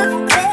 of me.